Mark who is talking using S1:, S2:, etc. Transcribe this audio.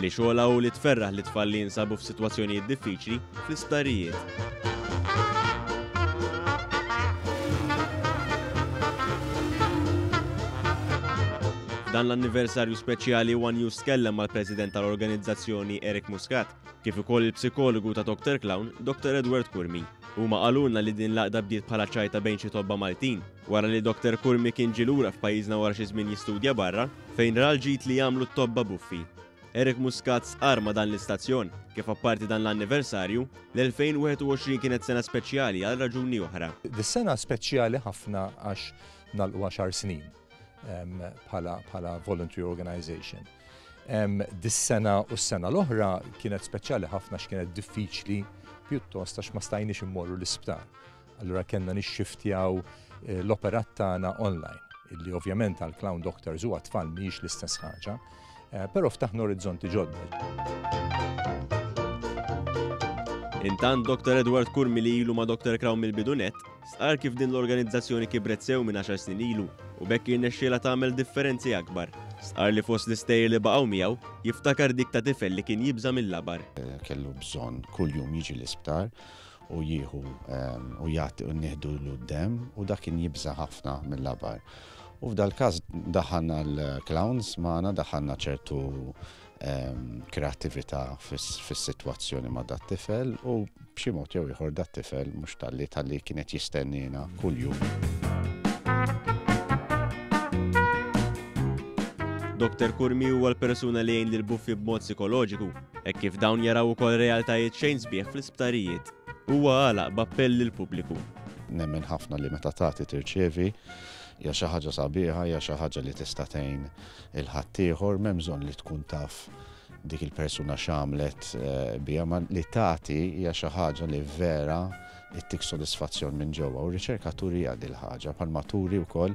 S1: li xogħolha hu li tferraħ lit-tfal li jinsabu f'sitwazzjonijiet diffiċli fl-isptarijiet. Dan l-anniversarju speċjali One News tkellem mal-President tal-organizzazzjoni Eric Muscat, kif ukoll il-psikologu ta' Dr. Clown, Dr. Edward Kurmi. Huma qalulna li din l-għaqda bdiet bħala ċajta bejn xi tobba Maltin Wara li Doktor Curmi kien ġie lura f'pajjiżna wara xi żmien jistudja barra, fejn ra l-ġid li jagħmlu t-tobba buffi, Eric Muscat stqarr ma' dan l-istazzjon kif apparti dan l-anniversarju, l-2021 kienet sena speċjali għal raġuni oħra.
S2: Dis-sena speċjali ħafna għax nagħlqu għaxar snin bħala voluntary organization. Dis-sena u s-sena l-oħra kienet speċjali ħafna għax kienet diffiċli pjuttost għax ma stajniex immorru l-isptar. Allura kellna nixxiftjaw eh, l-operat tagħna online, illi ovvjament għal Clown Doctors u għat-tfal mhijiex l-istess ħaġa, eh, però ftaħna orizzonti ġodda.
S1: Intant Dr. Edward Kurmi li ilu ma' Dr. Clown mill-bidunet, stqar kif din l-organizzazzjoni kibret sew minn 10 snin ilu u bekk jirnexxiela tagħmel differenzi akbar. Stqar li fost l-istejjer li baqgħu miegħu jiftakar dik ta' tifel li kien jibża' mill-labar.
S3: Eh, kellu bżonn kuljum jiġi l-isptar u jieħu u jagħti u nieħdu l dem u dak kien jibża' ħafna mill-labar. U f'dal-każ daħanna l-clowns magħna daħanna ċertu kreativita fis-sitwazzjoni ma' dat tifel u b'xi mod jew ieħor dat tifel mhux tal-li tal-li kienet jistennina kuljum.
S1: Dr. Kurmi huwa l-persuna li jgħin lil Buffi b'mod psikoloġiku hekk kif dawn jaraw ukoll realtajiet xejn sbieħ fl-isptarijiet. Huwa għalaq b'appell lill-pubbliku.
S3: Nemmen ħafna li meta tagħti tirċievi hija xi ħaġa sabiħa, hija xi ħaġa li tista' tgħin il-ħaddieħor, m'hemm bżonn li tkun taf dik il-persuna x'għamlet eh, biha, ma li tagħti hija xi ħaġa li vera ittik sodisfazzjon minn ġewwa u riċerkaturi għad il-ħaġa bħal maturi wkoll